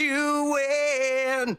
you in.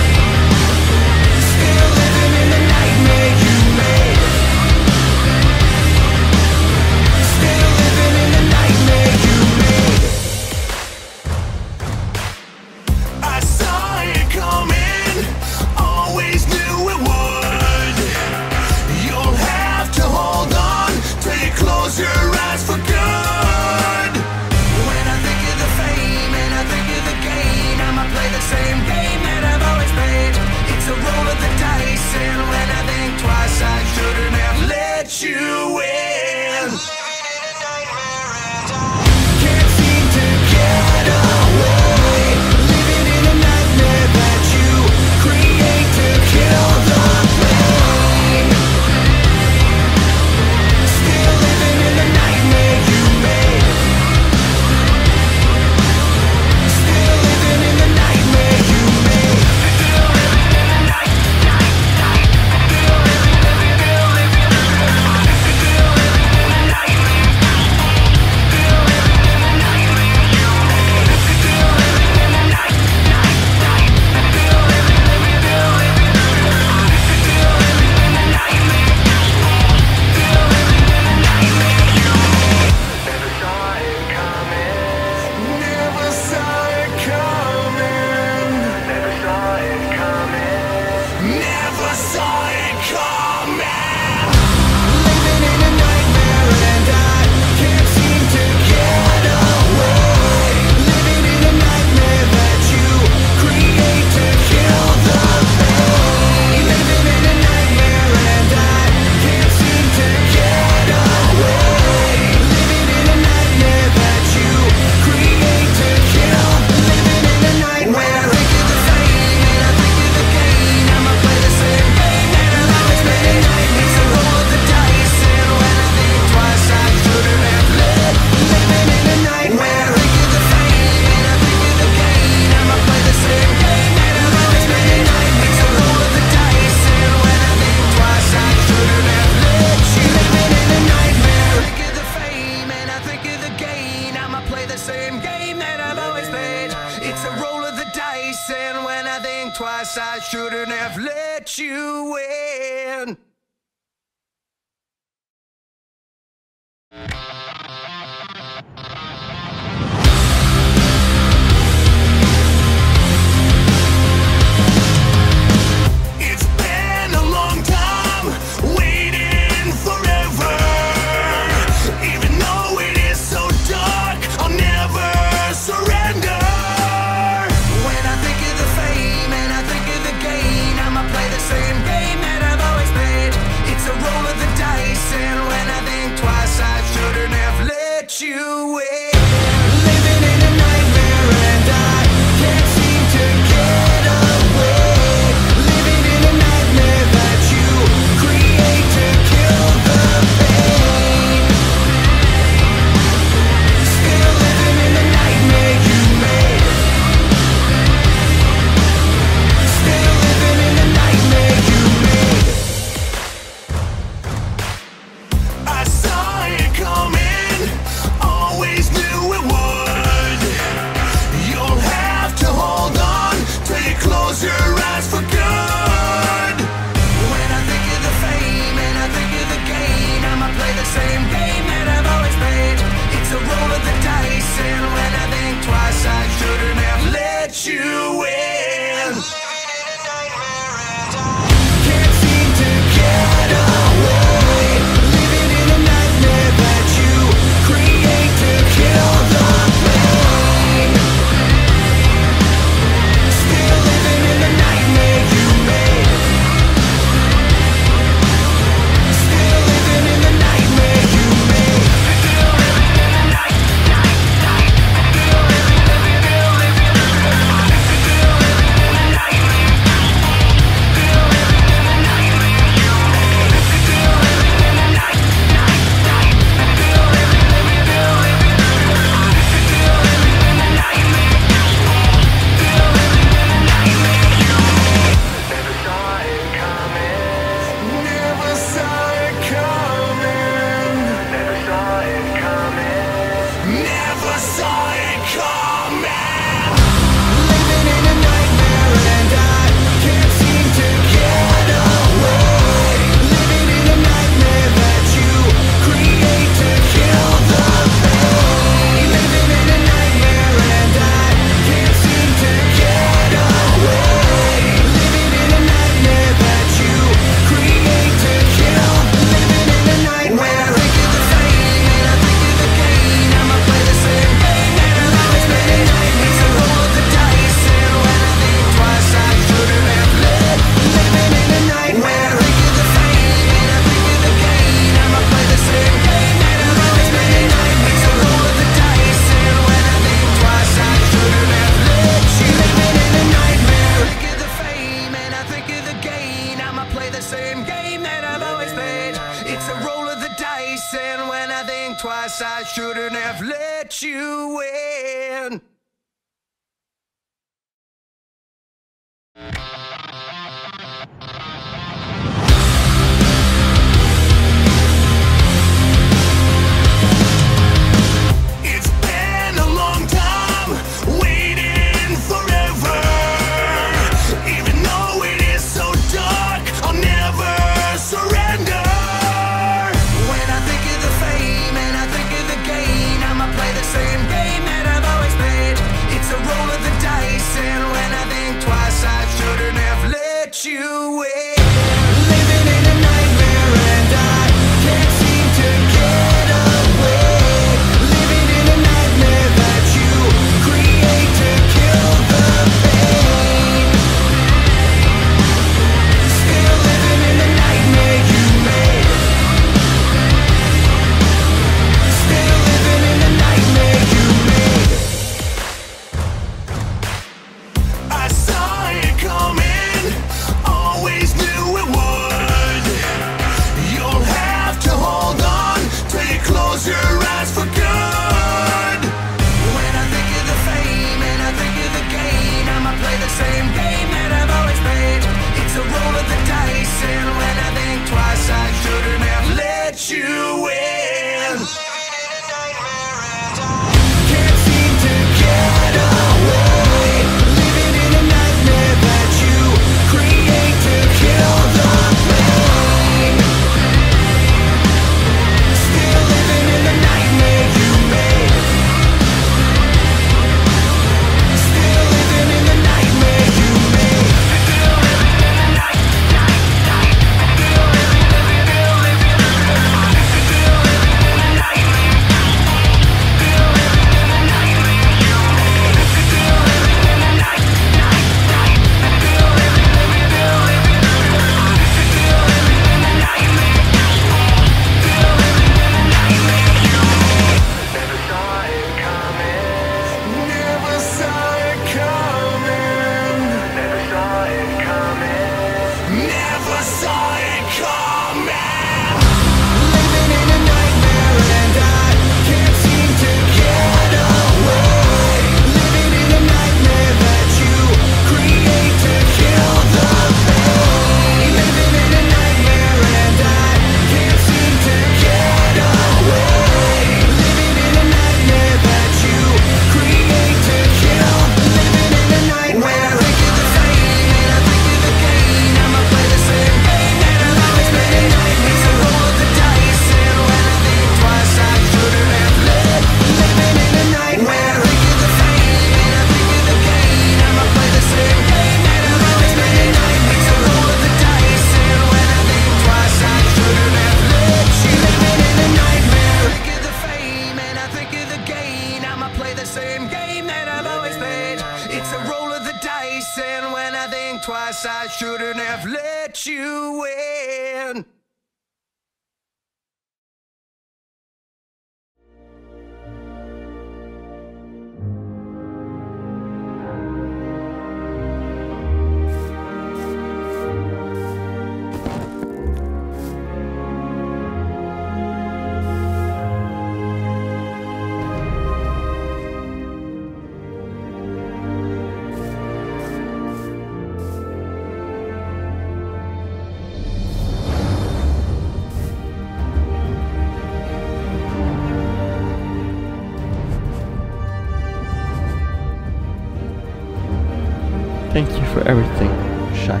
everything shine.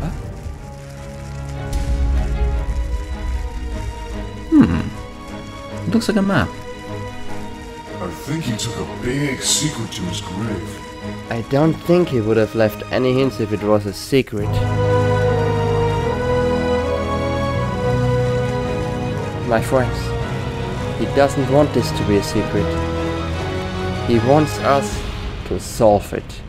Huh? Hmm. Looks like a map. I think he took a big secret to his grave. I don't think he would have left any hints if it was a secret. my friends. He doesn't want this to be a secret. He wants us to solve it.